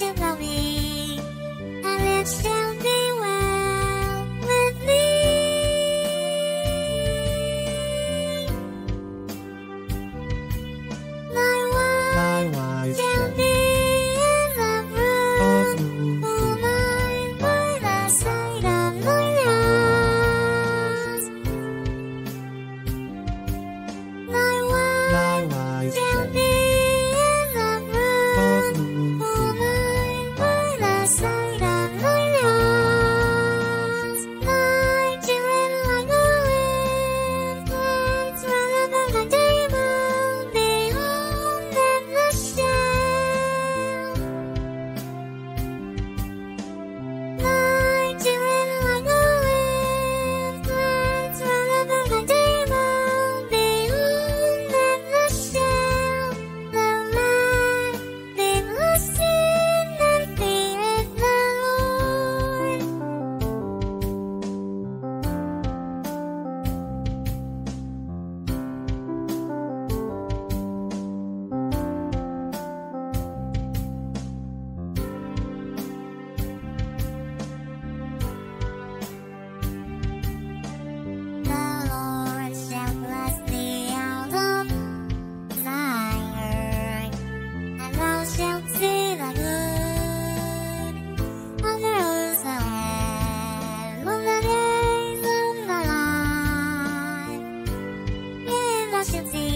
者が still feel like good on the outside on the days of my life. Yeah, I should see.